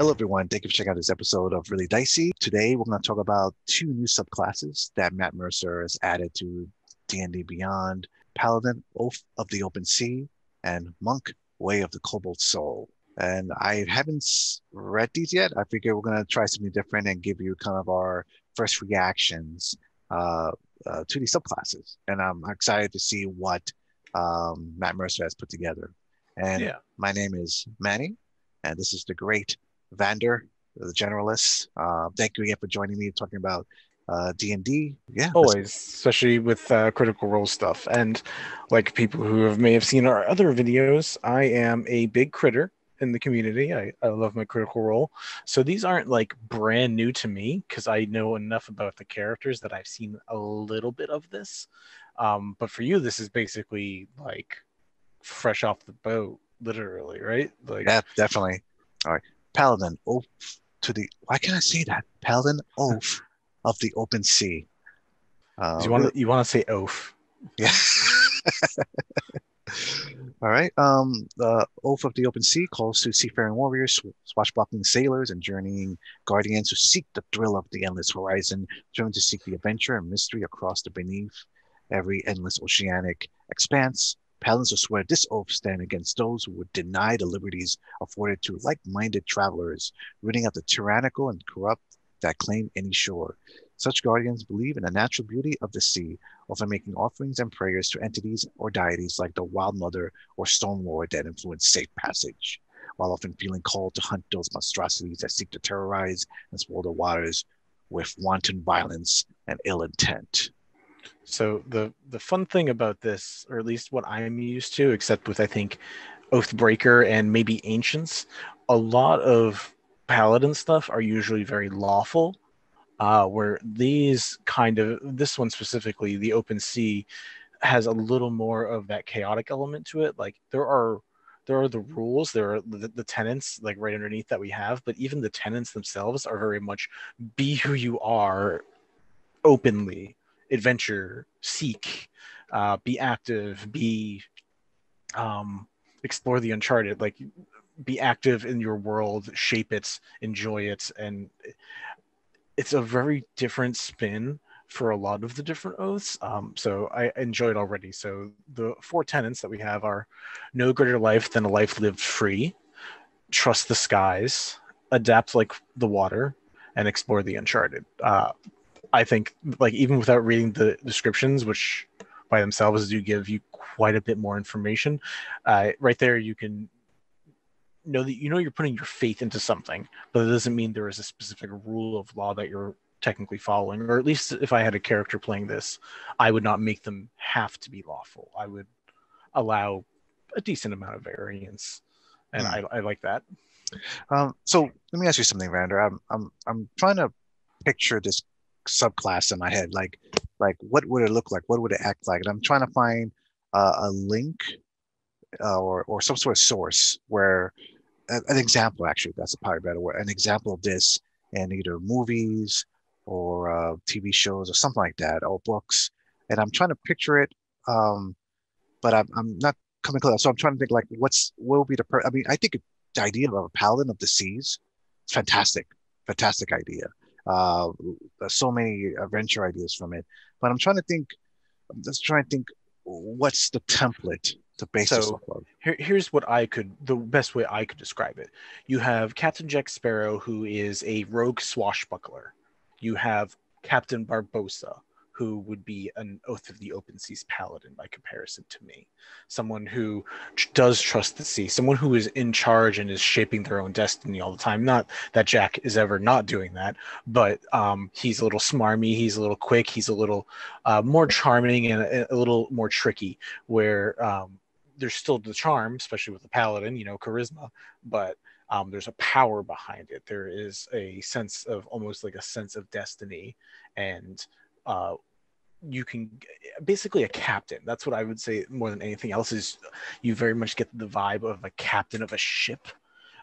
Hello, everyone. Thank you for checking out this episode of Really Dicey. Today, we're going to talk about two new subclasses that Matt Mercer has added to D&D Beyond, Paladin, Oath of the Open Sea, and Monk, Way of the Cobalt Soul. And I haven't read these yet. I figure we're going to try something different and give you kind of our first reactions uh, uh, to these subclasses. And I'm excited to see what um, Matt Mercer has put together. And yeah. my name is Manny, and this is the great Vander, the generalist. Uh, thank you again for joining me talking about uh, D&D. Yeah. Always, especially with uh, critical role stuff. And like people who have, may have seen our other videos, I am a big critter in the community. I, I love my critical role. So these aren't like brand new to me because I know enough about the characters that I've seen a little bit of this. Um, but for you, this is basically like fresh off the boat, literally, right? Like Yeah, definitely. All right. Paladin, oath to the. Why can't I say that? Paladin, oath of the open sea. Uh, you want to, you want to say oath? Yeah. All right. Um, the Oath of the Open Sea calls to seafaring warriors, swashbuckling sailors, and journeying guardians who seek the thrill of the endless horizon, driven to seek the adventure and mystery across the beneath every endless oceanic expanse. Paladins will swear this oath stand against those who would deny the liberties afforded to like-minded travelers, rooting out the tyrannical and corrupt that claim any shore. Such guardians believe in the natural beauty of the sea, often making offerings and prayers to entities or deities like the Wild Mother or Storm Lord that influence safe passage, while often feeling called to hunt those monstrosities that seek to terrorize and spoil the waters with wanton violence and ill intent. So the the fun thing about this, or at least what I'm used to, except with I think Oathbreaker and maybe Ancients, a lot of Paladin stuff are usually very lawful. Uh, where these kind of this one specifically, the Open Sea, has a little more of that chaotic element to it. Like there are there are the rules, there are the, the tenants like right underneath that we have, but even the tenants themselves are very much be who you are openly adventure, seek, uh, be active, be um, explore the uncharted. Like be active in your world, shape it, enjoy it, and it's a very different spin for a lot of the different oaths. Um, so I enjoyed already. So the four tenets that we have are no greater life than a life lived free, trust the skies, adapt like the water, and explore the uncharted. Uh, I think like even without reading the descriptions, which by themselves do give you quite a bit more information, uh, right there you can know that you know you're putting your faith into something, but it doesn't mean there is a specific rule of law that you're technically following. Or at least if I had a character playing this, I would not make them have to be lawful. I would allow a decent amount of variance, and hmm. I, I like that. Um, so let me ask you something, Vander. I'm I'm I'm trying to picture this subclass in my head. Like, like what would it look like? What would it act like? And I'm trying to find uh, a link uh, or or some sort of source where an example actually that's a probably better word. An example of this in either movies or uh, TV shows or something like that or books. And I'm trying to picture it, um, but I'm I'm not coming close. So I'm trying to think like what's what will be the per- I mean I think the idea of a paladin of the seas, it's fantastic, fantastic idea uh, so many adventure ideas from it. But I'm trying to think. I'm just trying to think. What's the template to base so, this off of? Here, here's what I could. The best way I could describe it. You have Captain Jack Sparrow, who is a rogue swashbuckler. You have Captain Barbossa, who would be an Oath of the Open Seas paladin by comparison to me. Someone who does trust the sea, someone who is in charge and is shaping their own destiny all the time. Not that Jack is ever not doing that, but um, he's a little smarmy, he's a little quick, he's a little uh, more charming and a, a, little more tricky, where um, there's still the charm, especially with the paladin, you know, charisma, but um, there's a power behind it. There is a sense of almost like a sense of destiny and uh, you can basically a captain. That's what i would say more than anything else is you very much get the vibe of a captain of a ship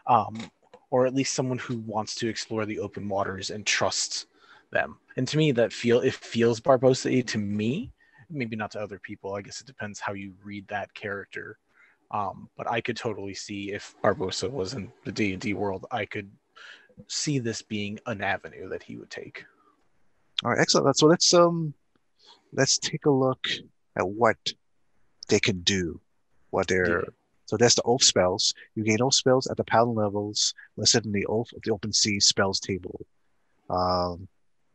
um, or at least someone who wants to explore the open waters and trusts them. And to me that feel it feels Barbossa to me. Maybe not to other people. I guess it depends how you read that character. Um, but i could totally see if Barbossa was in the d&d world i could see this being an avenue that he would take. All right, excellent. So let's um let's take a look at what they can do, what they're. Yeah. So that's the oath spells. You gain oath spells at the paladin levels listed in the oath of the open sea spells table. Um,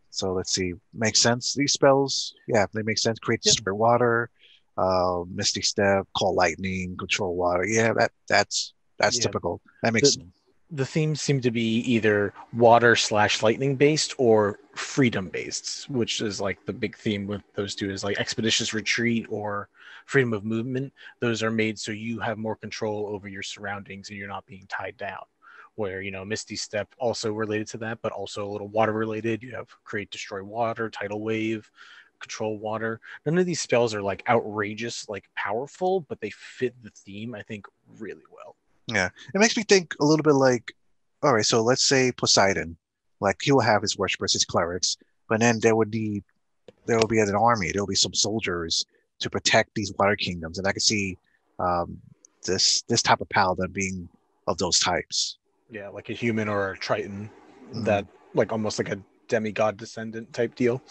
so let's see, makes sense. These spells, yeah, they make sense. Create yeah. spirit water, uh, misty step, call lightning, control water. Yeah, that that's that's yeah. typical. That makes the, sense. The themes seem to be either water slash lightning based or freedom based, which is like the big theme with those two is like expeditious retreat or freedom of movement. Those are made so you have more control over your surroundings and you're not being tied down. Where you know Misty Step also related to that, but also a little water related. You have create, destroy water, tidal wave, control water. None of these spells are like outrageous, like powerful, but they fit the theme, I think, really well. Yeah. It makes me think a little bit like, all right, so let's say Poseidon, like he will have his worshippers, his clerics, but then there would need, there will be an army, there will be some soldiers to protect these water kingdoms. And I can see um, this this type of paladin being of those types. Yeah, like a human or a Triton, mm-hmm. that like almost like a demigod descendant type deal.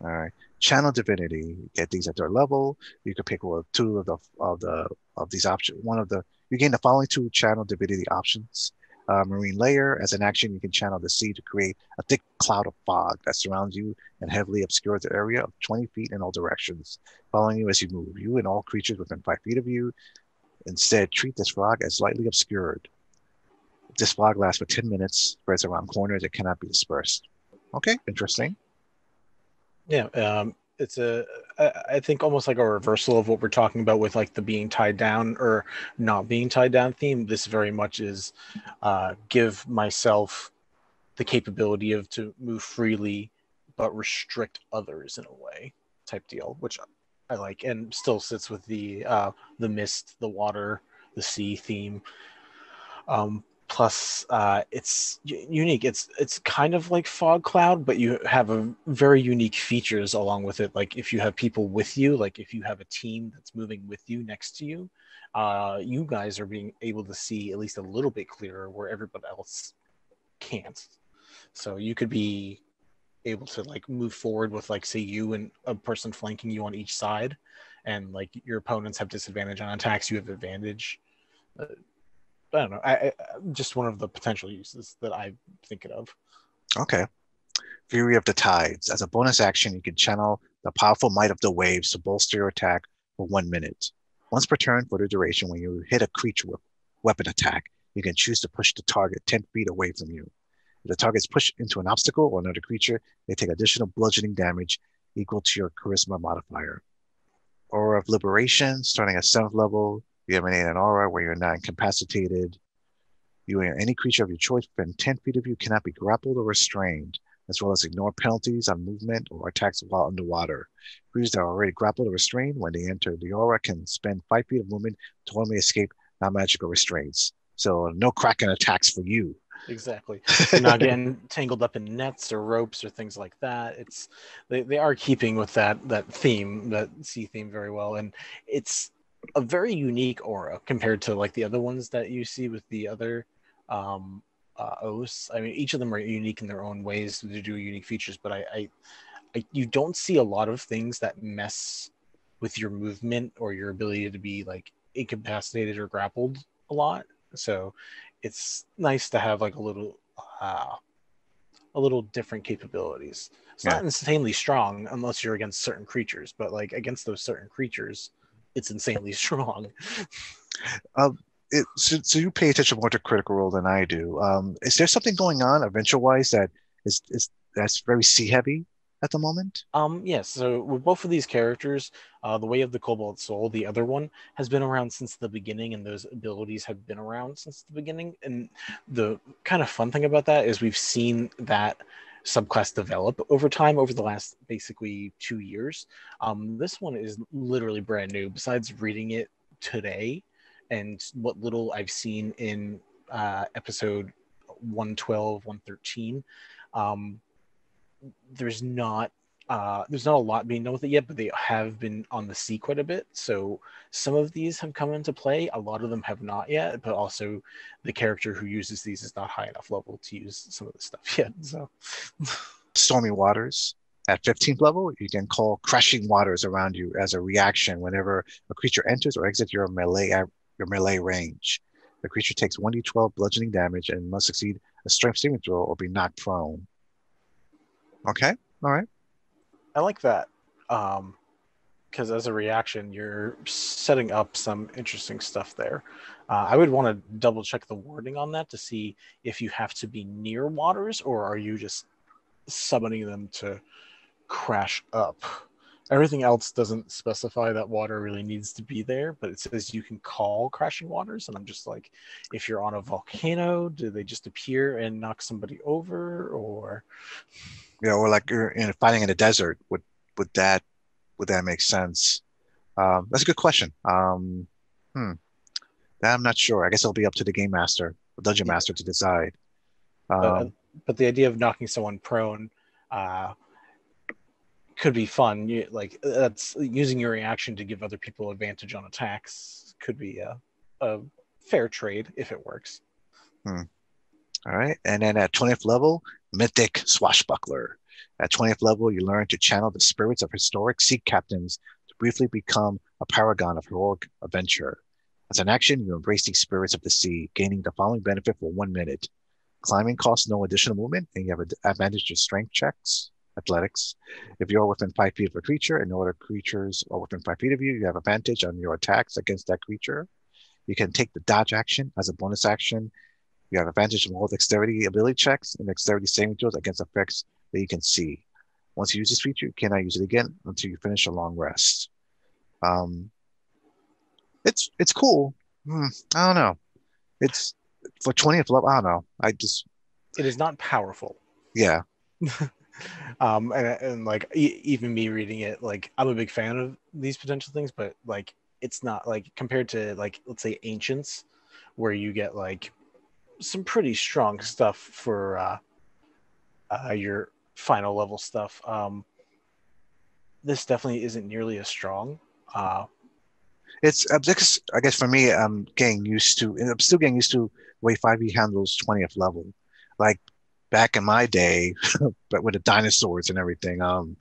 All right. Channel divinity. Get these at their level. You could pick one two of the of the of these options. One of the you gain the following two channel divinity options. Uh, marine layer. As an action, you can channel the sea to create a thick cloud of fog that surrounds you and heavily obscures the area of 20 feet in all directions, following you as you move. You and all creatures within five feet of you instead treat this fog as lightly obscured. This fog lasts for 10 minutes, spreads around corners, and cannot be dispersed. Okay, interesting. Yeah, um, it's a I think almost like a reversal of what we're talking about with like the being tied down or not being tied down theme. This very much is uh, give myself the capability of to move freely, but restrict others in a way type deal, which I like, and still sits with the uh, the mist, the water, the sea theme. Um, plus uh, it's unique. It's it's kind of like fog cloud but you have a very unique features along with it. Like if you have people with you like if you have a team that's moving with you next to you uh, you guys are being able to see at least a little bit clearer where everybody else can't. So you could be able to like move forward with like say you and a person flanking you on each side and like your opponents have disadvantage on attacks you have advantage. Uh, I don't know. I, I, just one of the potential uses that I'm thinking of. Okay. Fury of the Tides. As a bonus action, you can channel the powerful might of the waves to bolster your attack for one minute. Once per turn for the duration, when you hit a creature with weapon attack, you can choose to push the target 10 feet away from you. If the target is pushed into an obstacle or another creature, they take additional bludgeoning damage equal to your charisma modifier. Aura of Liberation, starting at 7th level, you emanate an aura where you're not incapacitated. You and any creature of your choice within 10 feet of you cannot be grappled or restrained, as well as ignore penalties on movement or attacks while underwater. Creatures that are already grappled or restrained when they enter the aura can spend 5 feet of movement to totally escape non magical restraints. So, no cracking attacks for you. Exactly. You're not getting tangled up in nets or ropes or things like that. It's they, they are keeping with that that theme, that sea theme very well. And it's a very unique aura compared to like the other ones that you see with the other um uh, oaths. I mean, each of them are unique in their own ways to do unique features, but I, I, I, you don't see a lot of things that mess with your movement or your ability to be like incapacitated or grappled a lot. So it's nice to have like a little, uh, a little different capabilities. It's yeah. not insanely strong unless you're against certain creatures, but like against those certain creatures, it's insanely strong. um, it, so, so, you pay attention more to Critical Role than I do. Um, is there something going on adventure wise that is, is that's very sea heavy at the moment? Um, yes. So with both of these characters, uh, the Way of the Cobalt Soul, the other one, has been around since the beginning, and those abilities have been around since the beginning. And the kind of fun thing about that is we've seen that subclass develop over time over the last basically two years. Um, this one is literally brand new. Besides reading it today and what little I've seen in uh, episode 112, 113, um, there's not uh, there's not a lot being done with it yet, but they have been on the sea quite a bit. So some of these have come into play. A lot of them have not yet, but also the character who uses these is not high enough level to use some of the stuff yet. So Stormy Waters. At 15th level, you can call crashing waters around you as a reaction whenever a creature enters or exits your melee your melee range. The creature takes 1d12 bludgeoning damage and must succeed a strength saving throw or be knocked prone. Okay, all right. I like that. Um, because as a reaction, you're setting up some interesting stuff there. Uh, I would want to double check the wording on that to see if you have to be near waters or are you just summoning them to crash up. Everything else doesn't specify that water really needs to be there, but it says you can call crashing waters. And I'm just like, if you're on a volcano, do they just appear and knock somebody over, or you know, or like you're in fighting in a desert? Would would that would that make sense? Um, that's a good question. Um, hmm, that I'm not sure. I guess it'll be up to the game master, the dungeon master, to decide. Um, uh, but the idea of knocking someone prone uh, could be fun. You, like that's using your reaction to give other people advantage on attacks could be a, a fair trade if it works. Hmm. All right, and then at 20th level, Mythic Swashbuckler. At 20th level, you learn to channel the spirits of historic sea captains to briefly become a paragon of heroic adventure. As an action, you embrace the spirits of the sea, gaining the following benefit for one minute. Climbing costs no additional movement, and you have an advantage to strength checks athletics. If you're within five feet of a creature and no other creatures are within five feet of you, you have advantage on your attacks against that creature. You can take the dodge action as a bonus action. You have advantage on all dexterity ability checks and dexterity saving throws against effects that you can see. Once you use this feature, you cannot use it again until you finish a long rest. Um, it's it's cool. Hmm, I don't know. It's for 20th level. I don't know. I just it is not powerful. Yeah. um and, and like e- even me reading it like i'm a big fan of these potential things but like it's not like compared to like let's say ancients where you get like some pretty strong stuff for uh, uh your final level stuff um this definitely isn't nearly as strong uh it's uh, I guess for me, I'm getting used to, I'm still getting used to way 5e handles 20th level. Like back in my day, but with the dinosaurs and everything, um,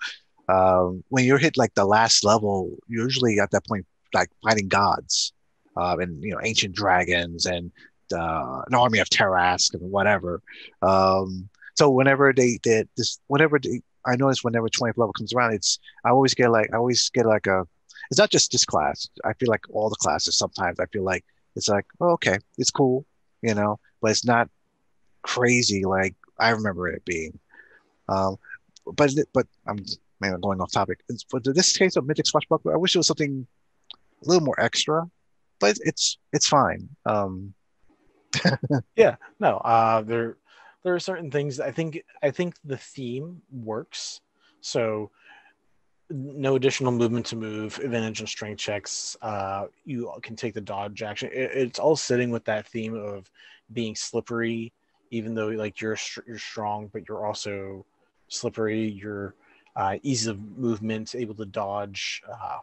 um, when you're hit like the last level, usually at that point, like fighting gods, uh, and you know ancient dragons and uh, an army of Tarrasque and whatever. Um, so whenever they did this, whenever they, I notice whenever 20th level comes around, it's I always get like I always get like a. It's not just this class. I feel like all the classes. Sometimes I feel like it's like oh, okay, it's cool, you know, but it's not crazy like I remember it being. Um, but but I'm going off topic. For this case of Mythic Swashbuckler, I wish it was something a little more extra, but it's it's fine. Um, yeah, no, uh, there there are certain things. I think I think the theme works. So no additional movement to move, advantage and strength checks. Uh, you can take the dodge action. It, it's all sitting with that theme of being slippery even though like you're you're strong, but you're also slippery. You're uh, ease of movement, able to dodge, uh,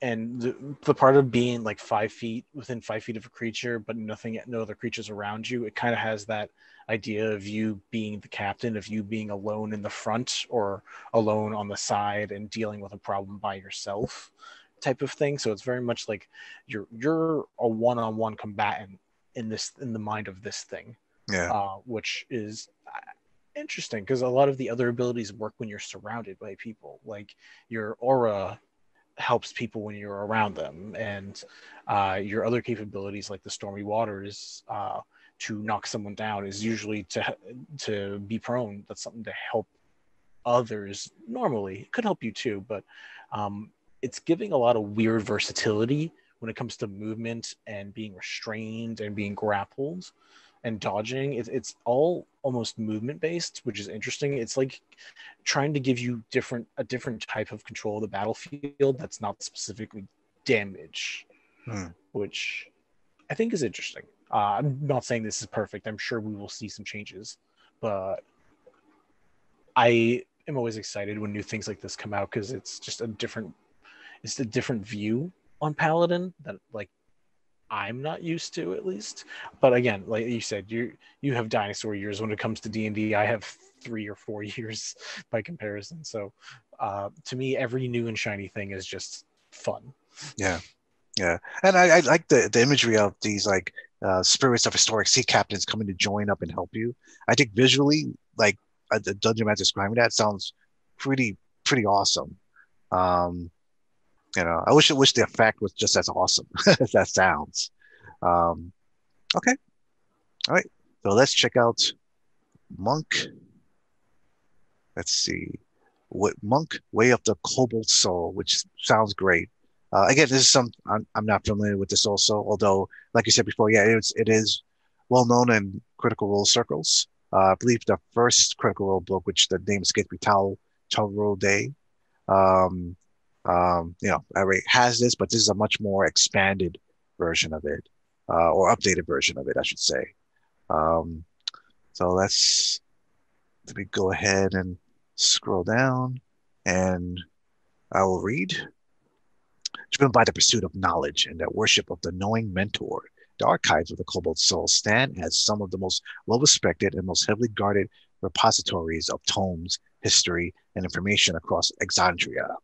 and the, the part of being like five feet within five feet of a creature, but nothing, no other creatures around you. It kind of has that idea of you being the captain, of you being alone in the front or alone on the side and dealing with a problem by yourself, type of thing. So it's very much like you're you're a one-on-one combatant in this in the mind of this thing yeah. uh, which is uh, interesting because a lot of the other abilities work when you're surrounded by people. Like your aura helps people when you're around them and uh, your other capabilities like the stormy waters uh, to knock someone down is usually to to be prone. That's something to help others normally. It could help you too but um, it's giving a lot of weird versatility when it comes to movement and being restrained and being grappled and dodging it's, it's all almost movement based which is interesting. It's like trying to give you different a different type of control of the battlefield that's not specifically damage hmm. which i think is interesting. Uh, i'm not saying this is perfect. I'm sure we will see some changes but i am always excited when new things like this come out because it's just a different it's a different view on paladin that like i'm not used to at least. But again like you said you you have dinosaur years. When it comes to d&d i have three or four years by comparison. So uh, to me every new and shiny thing is just fun. Yeah. Yeah. And i, I like the, the imagery of these like uh, spirits of historic sea captains coming to join up and help you. I think visually like uh, the dungeon master describing that sounds pretty pretty awesome. Um you know i wish i wish the effect was just as awesome as that sounds. Um okay. All right. So let's check out monk. Let's see. What monk way of the cobalt soul which sounds great. Uh, again this is some I'm, I'm not familiar with this also although like you said before yeah it's it is well known in critical role circles. Uh, I believe the first Critical Role book, which the name escapes me, Tal Role Day, um, um, you know, already has this, but this is a much more expanded version of it, uh, or updated version of it, I should say. Um, so let's let me go ahead and scroll down, and I will read. Driven by the pursuit of knowledge and the worship of the knowing mentor, the archives of the Cobalt Soul stand as some of the most well respected and most heavily guarded repositories of tomes, history, and information across Exandria.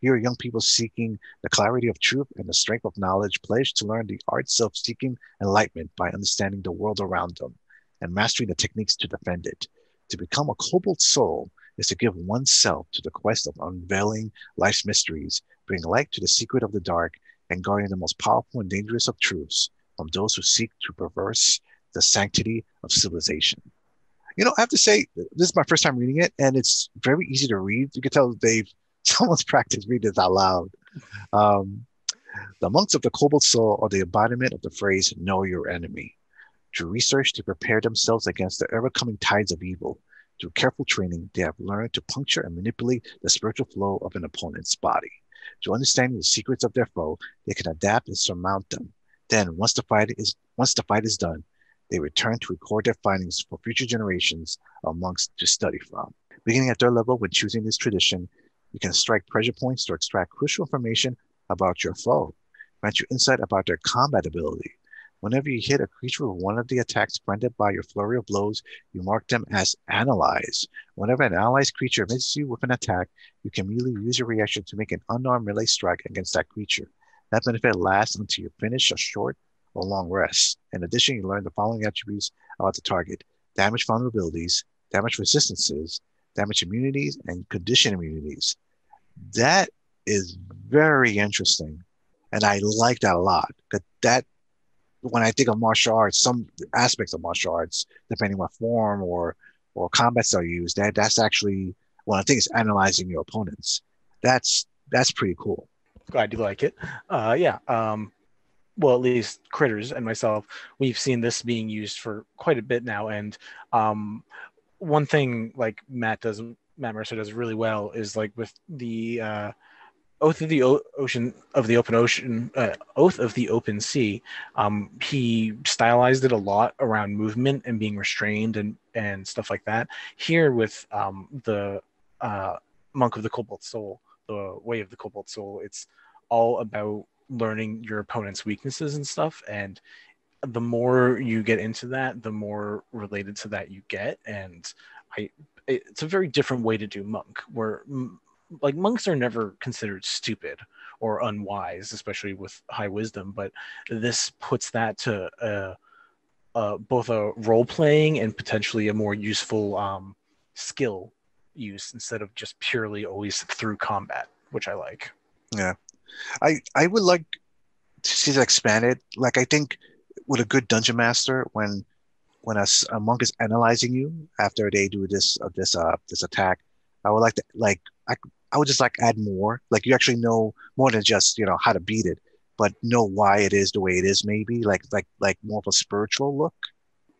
Here are young people seeking the clarity of truth and the strength of knowledge, pledged to learn the arts of seeking enlightenment by understanding the world around them and mastering the techniques to defend it. To become a Cobalt Soul is to give oneself to the quest of unveiling life's mysteries, bring light to the secret of the dark, and guarding the most powerful and dangerous of truths from those who seek to perverse the sanctity of civilization. You know, I have to say, this is my first time reading it, and it's very easy to read. You can tell they've someone's practiced reading this out loud. Um, the monks of the Cobalt Soul are the embodiment of the phrase "Know your enemy." Through research, to prepare themselves against the ever-coming tides of evil. Through careful training, they have learned to puncture and manipulate the spiritual flow of an opponent's body. To understanding the secrets of their foe, they can adapt and surmount them then, once the fight is once the fight is done, they return to record their findings for future generations of monks to study from. Beginning at their level, when choosing this tradition, you can strike pressure points to extract crucial information about your foe, grant you insight about their combat ability. Whenever you hit a creature with one of the attacks granted by your flurry of blows, you mark them as analyzed. Whenever an allied creature misses you with an attack, you can immediately use your reaction to make an unarmed melee strike against that creature. That benefit lasts until you finish a short or long rest. In addition, you learn the following attributes about the target damage vulnerabilities, damage resistances, damage immunities, and condition immunities. That is very interesting. And I like that a lot. But that when I think of martial arts, some aspects of martial arts, depending what form or or combats are used, that that's actually one of the things analyzing your opponents. That's that's pretty cool glad you like it. Uh, yeah. Um, well, at least critters and myself, we've seen this being used for quite a bit now. And um, one thing like Matt does, Matt Mercer does really well is like with the uh, oath of the o- ocean of the open ocean, uh, oath of the open sea. Um, he stylized it a lot around movement and being restrained and and stuff like that. Here with um, the uh, monk of the cobalt soul, the way of the cobalt soul it's all about learning your opponent's weaknesses and stuff and the more you get into that the more related to that you get and i it's a very different way to do monk where like monks are never considered stupid or unwise especially with high wisdom but this puts that to uh, uh, both a role playing and potentially a more useful um, skill use instead of just purely always through combat, which I like. Yeah, I I would like to see that expanded. Like I think with a good dungeon master, when when a, a monk is analyzing you after they do this uh, this uh this attack, I would like to like I I would just like add more. Like you actually know more than just you know how to beat it, but know why it is the way it is. Maybe like like like more of a spiritual look.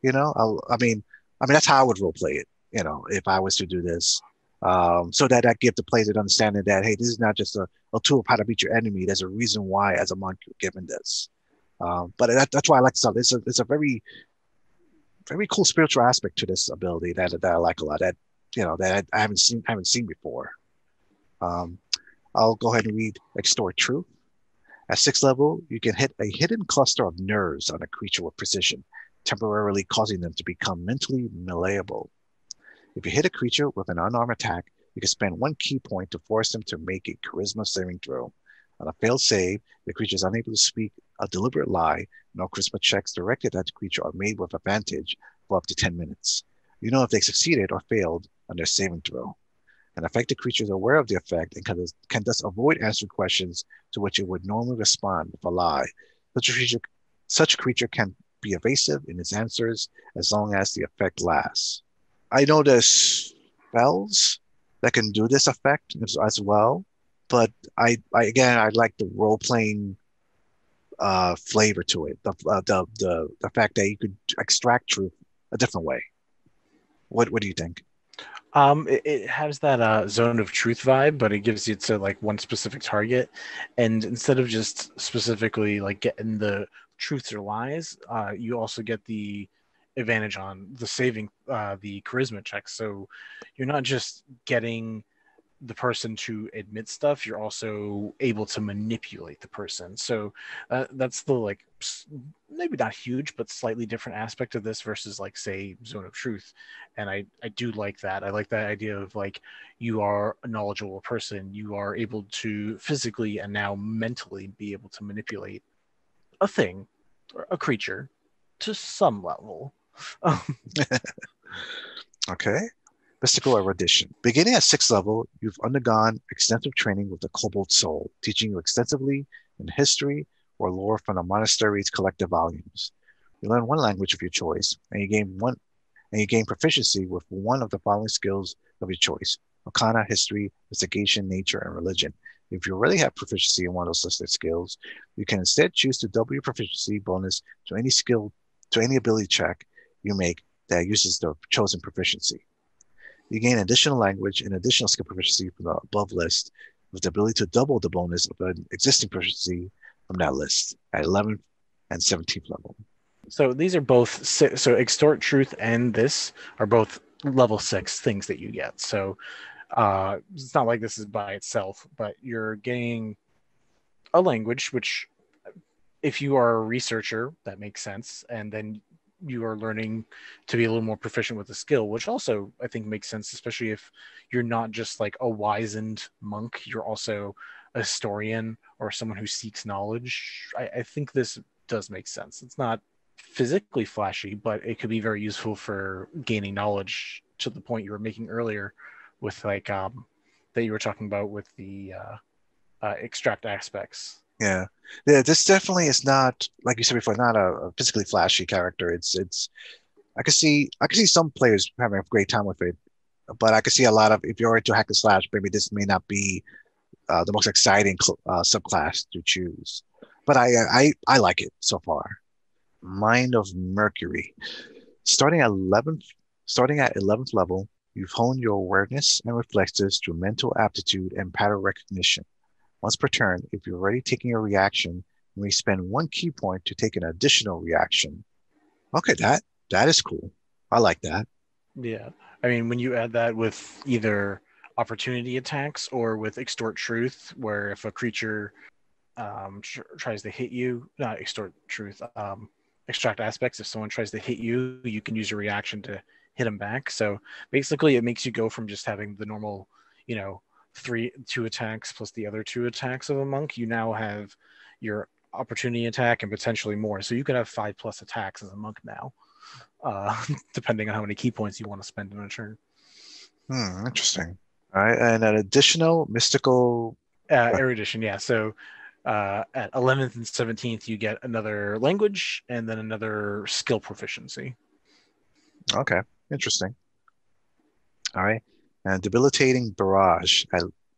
You know, I'll, I mean, I mean that's how I would role play it you know, if I was to do this. Um, so that I give the players an understanding that, hey, this is not just a, a tool of how to beat your enemy. There's a reason why, as a monk, you're given this. Um, but that, that's why I like this. It's a, it's a very, very cool spiritual aspect to this ability that, that I like a lot. That you know that I, haven't seen haven't seen before. Um, I'll go ahead and read Extort Truth. At sixth level, you can hit a hidden cluster of nerves on a creature with precision, temporarily causing them to become mentally malleable. If you hit a creature with an unarmed attack, you can spend one ki point to force them to make a charisma saving throw. On a failed save, the creature is unable to speak a deliberate lie. No charisma checks directed at the creature are made with advantage for up to 10 minutes. You know if they succeeded or failed on their saving throw. An affected creature is aware of the effect and can, can thus avoid answering questions to which it would normally respond with a lie. Such a creature, such a creature can be evasive in its answers as long as the effect lasts. I know there's spells that can do this effect as, as well, but I, I again I like the role playing uh, flavor to it. The, uh, the the the fact that you could extract truth a different way. What what do you think? Um, it, it has that uh, zone of truth vibe, but it gives you to like one specific target, and instead of just specifically like getting the truths or lies, uh, you also get the advantage on the saving uh, the charisma check. So you're not just getting the person to admit stuff you're also able to manipulate the person. So uh, that's the like maybe not huge but slightly different aspect of this versus like say zone of truth. And i i do like that. I like that idea of like you are a knowledgeable person. You are able to physically and now mentally be able to manipulate a thing or a creature to some level. Okay Mystical erudition. Beginning at sixth level, you've undergone extensive training with the Cobalt Soul, teaching you extensively in history or lore from the monastery's collective volumes. You learn one language of your choice, and you gain one and you gain proficiency with one of the following skills of your choice: Arcana, History, Investigation, Nature, and Religion. If you already have proficiency in one of those listed skills, you can instead choose to double your proficiency bonus to any skill to any ability check you make that uses the chosen proficiency. You gain additional language and additional skill proficiency from the above list with the ability to double the bonus of an existing proficiency from that list at 11th and 17th level. So these are both so extort truth and this are both level six things that you get. So uh, it's not like this is by itself, but you're getting a language which if you are a researcher that makes sense and then you are learning to be a little more proficient with the skill, which also I think makes sense, especially if you're not just like a wizened monk, you're also a historian or someone who seeks knowledge. I, I think this does make sense. It's not physically flashy, but it could be very useful for gaining knowledge to the point you were making earlier with like um that you were talking about with the uh, uh extract aspects yeah, yeah. This definitely is not like you said before, not a, a physically flashy character. It's it's. I can see I can see some players having a great time with it, but I can see a lot of if you're into hack and slash, maybe this may not be uh, the most exciting cl- uh, subclass to choose. But I, I I like it so far. Mind of Mercury, starting at eleventh, starting at eleventh level, you've honed your awareness and reflexes through mental aptitude and pattern recognition. Once per turn, if you're already taking a reaction, you may spend one ki point to take an additional reaction. Okay, that that is cool. I like that. Yeah. I mean, when you add that with either opportunity attacks or with extort truth, where if a creature um, tr- tries to hit you, not extort truth, um, extract aspects, if someone tries to hit you, you can use a reaction to hit them back. So basically, it makes you go from just having the normal, you know, three two attacks plus the other two attacks of a monk, you now have your opportunity attack and potentially more. So you could have five plus attacks as a monk now, uh, depending on how many ki points you want to spend in a turn. Hmm, interesting. All right, and an additional mystical uh, erudition, yeah. So uh, at 11th and 17th, you get another language and then another skill proficiency. Okay, interesting. All right and debilitating barrage.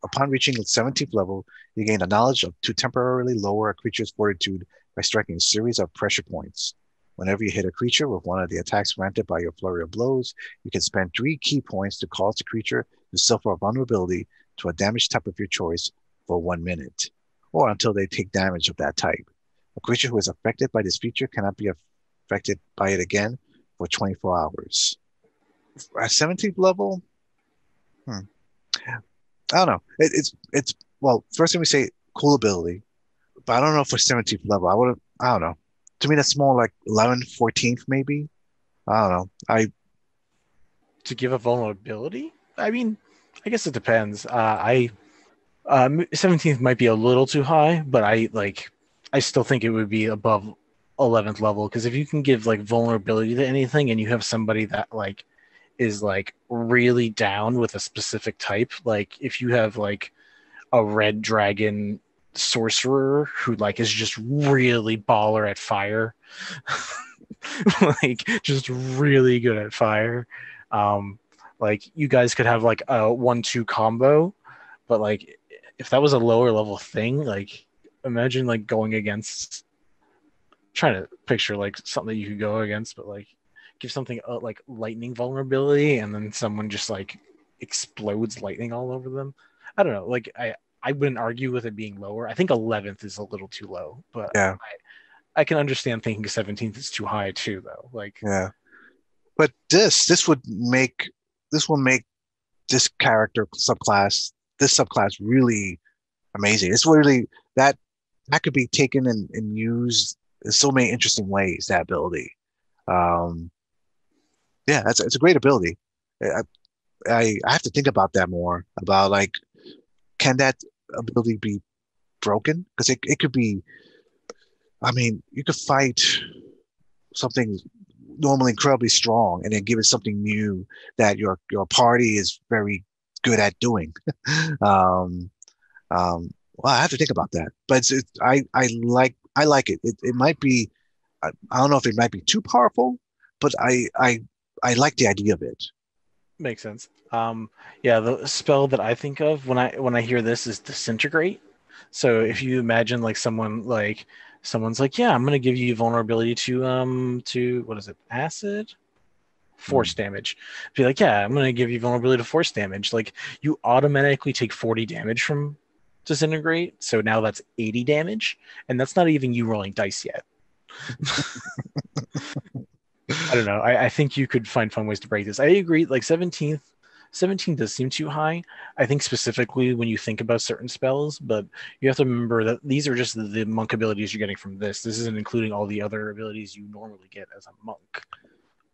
upon reaching the 17th level, you gain the knowledge of to temporarily lower a creature's fortitude by striking a series of pressure points. Whenever you hit a creature with one of the attacks granted by your flurry of blows, you can spend three ki points to cause the creature to suffer a vulnerability to a damage type of your choice for one minute, or until they take damage of that type. A creature who is affected by this feature cannot be affected by it again for 24 hours. At 17th level, Hmm. I don't know. It, it's it's well. First thing we say, cool ability, but I don't know for 17th level. I would have. I don't know. To me, that's more like 11th, 14th, maybe. I don't know. I to give a vulnerability. I mean, I guess it depends. Uh, I um, 17th might be a little too high, but I like. I still think it would be above 11th level because if you can give like vulnerability to anything and you have somebody that like is like really down with a specific type. Like if you have like a red dragon sorcerer who like is just really baller at fire like just really good at fire um like you guys could have like a one two combo but like if that was a lower level thing like imagine like going against trying to picture like something that you could go against but like give something uh, like lightning vulnerability and then someone just like explodes lightning all over them i don't know like i I wouldn't argue with it being lower. I think 11th is a little too low, but yeah, I, I can understand thinking 17th is too high too, though. Like, yeah, but this this would make this will make this character subclass this subclass really amazing. It's really that that could be taken and, and used in so many interesting ways. That ability, um, yeah, that's it's a great ability. I, I I have to think about that more about like can that ability be broken? Because it, it could be, I mean, you could fight something normally incredibly strong and then give it something new that your your party is very good at doing. um, um, well, I have to think about that, but it's, it's, I I like I like it. It, it might be I, I don't know if it might be too powerful, but I I I like the idea of it. Makes sense. Um, yeah, the spell that I think of when I when I hear this is disintegrate. So if you imagine like someone like someone's like, yeah, I'm gonna give you vulnerability to um to what is it, acid, force mm. damage. Be like, yeah, I'm gonna give you vulnerability to force damage. Like you automatically take 40 damage from disintegrate. So now that's 80 damage, and that's not even you rolling dice yet. I don't know. I, I, think you could find fun ways to break this. I agree. Like 17th, 17 does seem too high. I think specifically when you think about certain spells, but you have to remember that these are just the, the monk abilities you're getting from this. This isn't including all the other abilities you normally get as a monk.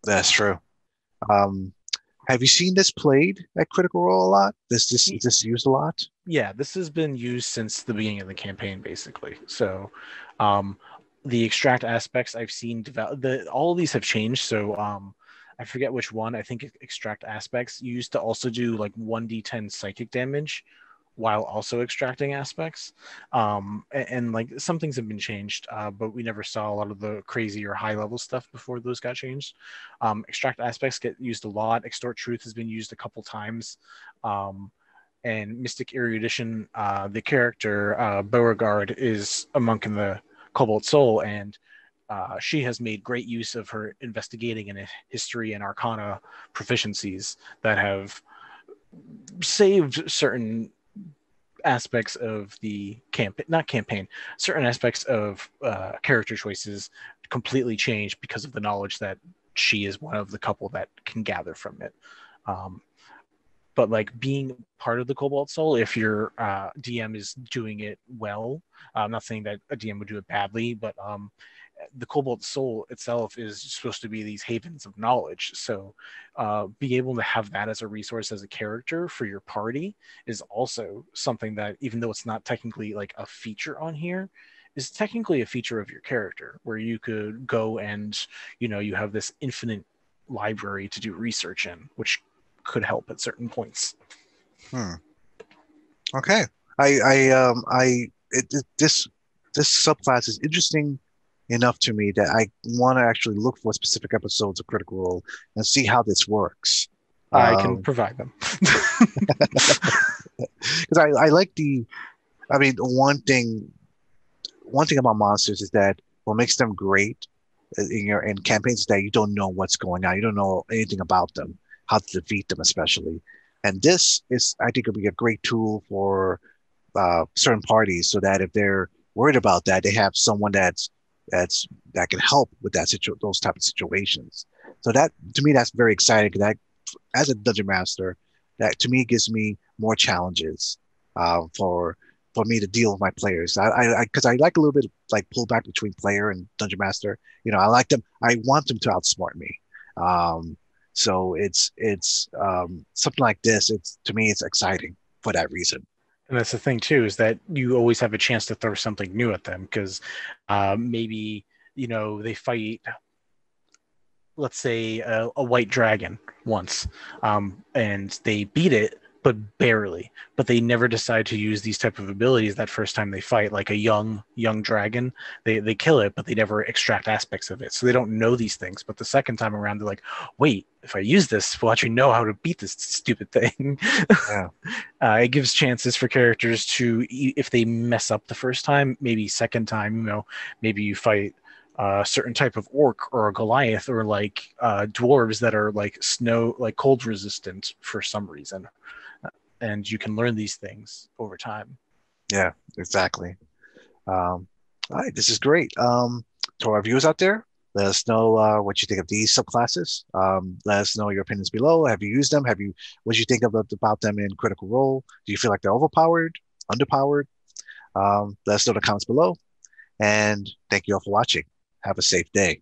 That's true. Um, have you seen this played at Critical Role a lot? This this is this used a lot? Yeah, this has been used since the beginning of the campaign, basically. So, um, the extract aspects I've seen develop. The all of these have changed. So um, I forget which one. I think extract aspects used to also do like one d10 psychic damage while also extracting aspects. Um, and, and, like some things have been changed, uh, but we never saw a lot of the crazy or high level stuff before those got changed. Um, extract aspects get used a lot. Extort truth has been used a couple times. Um, and Mystic Erudition, uh, the character uh, Beauregard is a monk in the Cobalt Soul, and uh, she has made great use of her investigating and history and arcana proficiencies that have saved certain aspects of the campaign not campaign certain aspects of uh, character choices completely changed because of the knowledge that she is one of the couple that can gather from it. Um, but like being part of the cobalt soul if your uh, dm is doing it well i'm not saying that a dm would do it badly but um, the cobalt soul itself is supposed to be these havens of knowledge. So uh, being able to have that as a resource as a character for your party is also something that even though it's not technically like a feature on here is technically a feature of your character where you could go and you know you have this infinite library to do research in which could help at certain points. Hmm. Okay. I I um I it, it, this this subclass is interesting enough to me that I want to actually look for specific episodes of Critical Role and see how this works. I um, can provide them because I, I like the. I mean, one thing, one thing about monsters is that what makes them great in your in campaigns is that you don't know what's going on. You don't know anything about them how to defeat them, especially. And this is, I think, will be a great tool for uh, certain parties, so that if they're worried about that, they have someone that's that's that can help with that situ- those type of situations. So that to me, that's very exciting. Because I, as a dungeon master, that to me gives me more challenges uh, for for me to deal with my players. I because I, I, I, like a little bit of, like pull back between player and dungeon master. You know, I like them. I want them to outsmart me. Um, so it's it's um, something like this. It's to me, it's exciting for that reason. And that's the thing too, is that you always have a chance to throw something new at them because uh, maybe you know they fight let's say a, a white dragon once um, and they beat it but barely. But they never decide to use these type of abilities that first time they fight like a young young dragon. They they kill it but they never extract aspects of it. So they don't know these things. But the second time around they're like wait if i use this we'll actually know how to beat this stupid thing? Yeah. uh, it gives chances for characters to if they mess up the first time maybe second time you know maybe you fight a certain type of orc or a Goliath or like uh, dwarves that are like snow, like cold resistant for some reason. And you can learn these things over time. Yeah, exactly. Um, all right, this is great. Um, to our viewers out there, let us know uh, what you think of these subclasses. Um, let us know your opinions below. Have you used them? Have you? What you think about, about them in Critical Role? Do you feel like they're overpowered, underpowered? Um, let us know in the comments below. And thank you all for watching. Have a safe day.